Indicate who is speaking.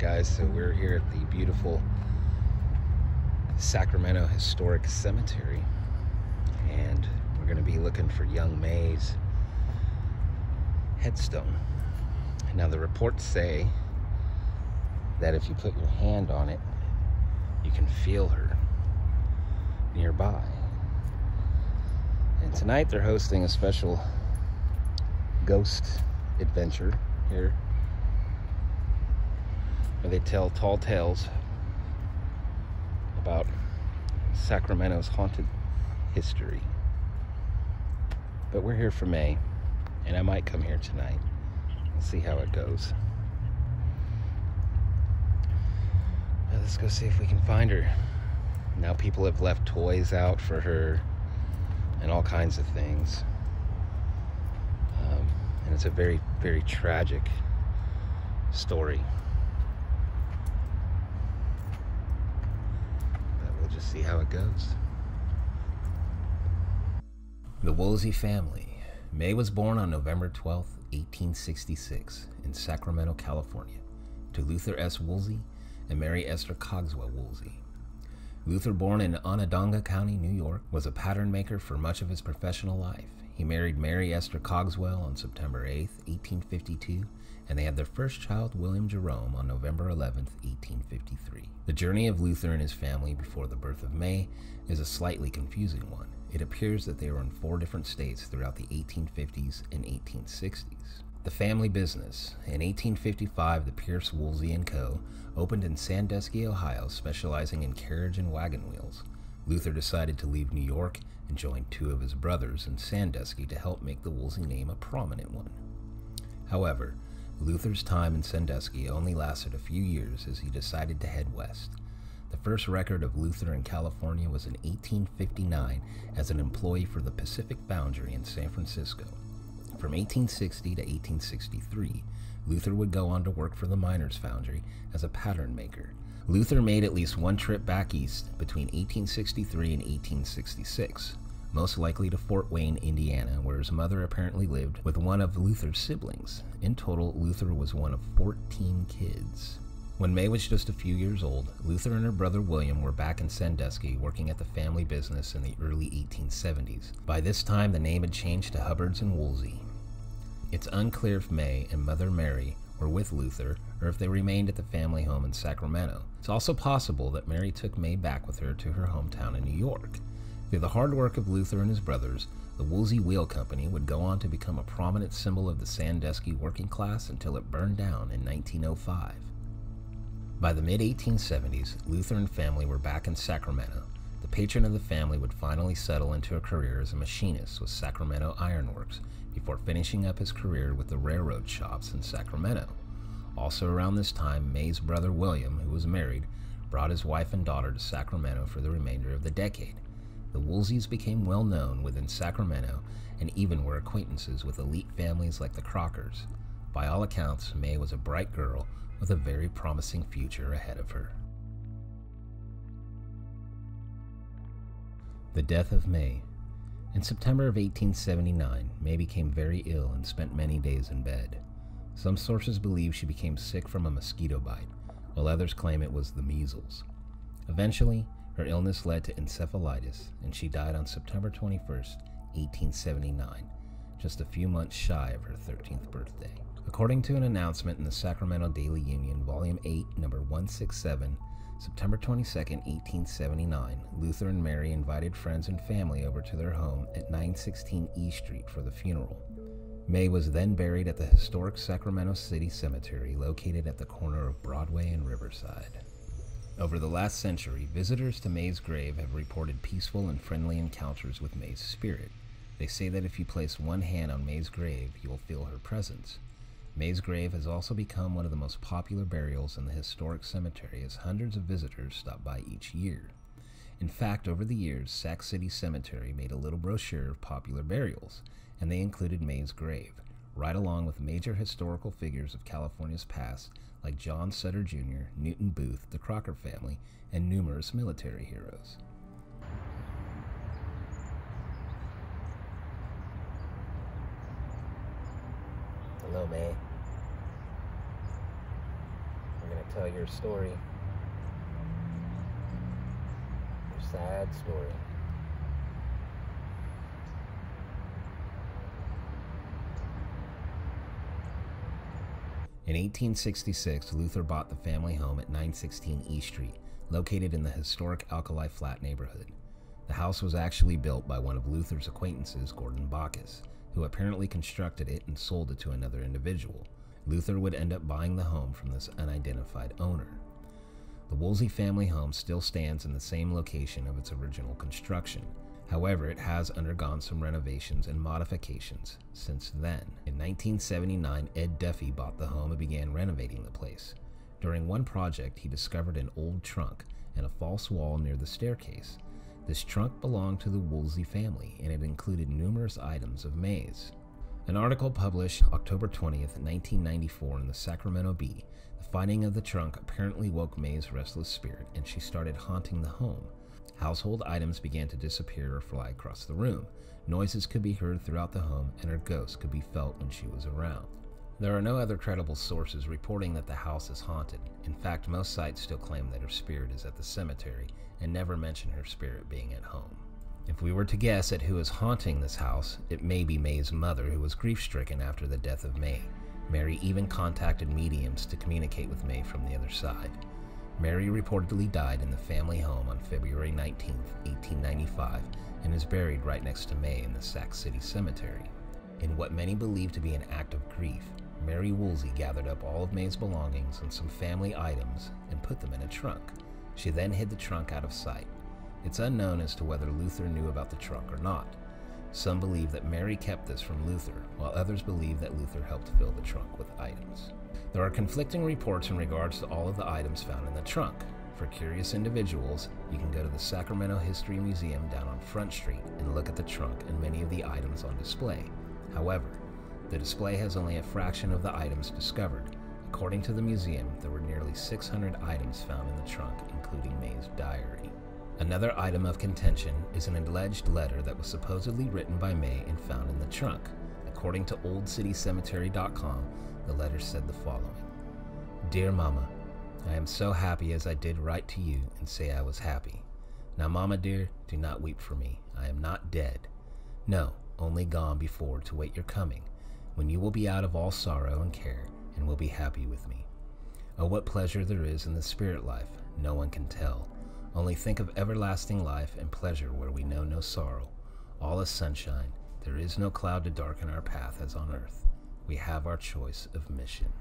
Speaker 1: guys. So we're here at the beautiful Sacramento Historic Cemetery, and we're going to be looking for young May's headstone. Now, the reports say that if you put your hand on it, you can feel her nearby. And tonight they're hosting a special ghost adventure here where they tell tall tales about Sacramento's haunted history. But we're here for May, and I might come here tonight and see how it goes. Now let's go see if we can find her. Now people have left toys out for her and all kinds of things. Um, and it's a very, very tragic story. But we'll just see how it goes. The Woolsey family. May was born on November 12, 1866, in Sacramento, California, to Luther S. Woolsey and Mary Esther Cogswell Woolsey. Luther, born in Onondaga County, New York, was a pattern maker for much of his professional life. He married Mary Esther Cogswell on September 8, 1852, and they had their first child, William Jerome, on November 11, 1853. The journey of Luther and his family before the birth of May is a slightly confusing one. It appears that they were in four different states throughout the 1850s and 1860s. The family business. In 1855, the Pierce Woolsey & Co. opened in Sandusky, Ohio, specializing in carriage and wagon wheels. Luther decided to leave New York and joined two of his brothers in Sandusky to help make the Woolsey name a prominent one. However, Luther's time in Sandusky only lasted a few years as he decided to head west. The first record of Luther in California was in 1859 as an employee for the Pacific Foundry in San Francisco. From 1860 to 1863, Luther would go on to work for the Miners Foundry as a pattern maker. Luther made at least one trip back east between 1863 and 1866, most likely to Fort Wayne, Indiana, where his mother apparently lived with one of Luther's siblings. In total, Luther was one of 14 kids. When May was just a few years old, Luther and her brother William were back in Sandusky working at the family business in the early 1870s. By this time, the name had changed to Hubbards and Woolsey. It's unclear if May and Mother Mary were with Luther or if they remained at the family home in Sacramento. It's also possible that Mary took May back with her to her hometown in New York. Through the hard work of Luther and his brothers, the Woolsey Wheel Company would go on to become a prominent symbol of the Sandusky working class until it burned down in 1905. By the mid 1870s, Luther and family were back in Sacramento. The patron of the family would finally settle into a career as a machinist with Sacramento Ironworks before finishing up his career with the railroad shops in Sacramento. Also around this time, May's brother William, who was married, brought his wife and daughter to Sacramento for the remainder of the decade. The Woolseys became well known within Sacramento and even were acquaintances with elite families like the Crockers. By all accounts, May was a bright girl with a very promising future ahead of her. The death of May. In September of 1879, May became very ill and spent many days in bed. Some sources believe she became sick from a mosquito bite, while others claim it was the measles. Eventually, her illness led to encephalitis, and she died on September 21, 1879, just a few months shy of her 13th birthday. According to an announcement in the Sacramento Daily Union, Volume 8, Number 167, September 22, 1879, Luther and Mary invited friends and family over to their home at 916 E Street for the funeral. May was then buried at the historic Sacramento City Cemetery located at the corner of Broadway and Riverside. Over the last century, visitors to May's grave have reported peaceful and friendly encounters with May's spirit. They say that if you place one hand on May's grave, you will feel her presence. May's grave has also become one of the most popular burials in the historic cemetery as hundreds of visitors stop by each year. In fact, over the years, Sac City Cemetery made a little brochure of popular burials, and they included May's grave, right along with major historical figures of California's past like John Sutter Jr., Newton Booth, the Crocker family, and numerous military heroes. Hello, May. I'm going to tell your story. Your sad story. In 1866, Luther bought the family home at 916 E Street, located in the historic Alkali Flat neighborhood. The house was actually built by one of Luther's acquaintances, Gordon Bacchus, who apparently constructed it and sold it to another individual. Luther would end up buying the home from this unidentified owner. The Woolsey family home still stands in the same location of its original construction. However, it has undergone some renovations and modifications since then. In 1979, Ed Duffy bought the home and began renovating the place. During one project, he discovered an old trunk and a false wall near the staircase. This trunk belonged to the Woolsey family and it included numerous items of May's. An article published October 20th, 1994 in the Sacramento Bee, the finding of the trunk apparently woke May's restless spirit and she started haunting the home. Household items began to disappear or fly across the room. Noises could be heard throughout the home, and her ghost could be felt when she was around. There are no other credible sources reporting that the house is haunted. In fact, most sites still claim that her spirit is at the cemetery and never mention her spirit being at home. If we were to guess at who is haunting this house, it may be May's mother, who was grief stricken after the death of May. Mary even contacted mediums to communicate with May from the other side. Mary reportedly died in the family home on February 19, 1895, and is buried right next to May in the Sac City Cemetery. In what many believe to be an act of grief, Mary Woolsey gathered up all of May's belongings and some family items and put them in a trunk. She then hid the trunk out of sight. It's unknown as to whether Luther knew about the trunk or not. Some believe that Mary kept this from Luther, while others believe that Luther helped fill the trunk with items. There are conflicting reports in regards to all of the items found in the trunk. For curious individuals, you can go to the Sacramento History Museum down on Front Street and look at the trunk and many of the items on display. However, the display has only a fraction of the items discovered. According to the museum, there were nearly 600 items found in the trunk, including May's diary. Another item of contention is an alleged letter that was supposedly written by May and found in the trunk. According to OldCityCemetery.com, the letter said the following Dear Mama, I am so happy as I did write to you and say I was happy. Now, Mama dear, do not weep for me. I am not dead. No, only gone before to wait your coming, when you will be out of all sorrow and care and will be happy with me. Oh, what pleasure there is in the spirit life, no one can tell. Only think of everlasting life and pleasure where we know no sorrow. All is sunshine. There is no cloud to darken our path as on earth. We have our choice of mission.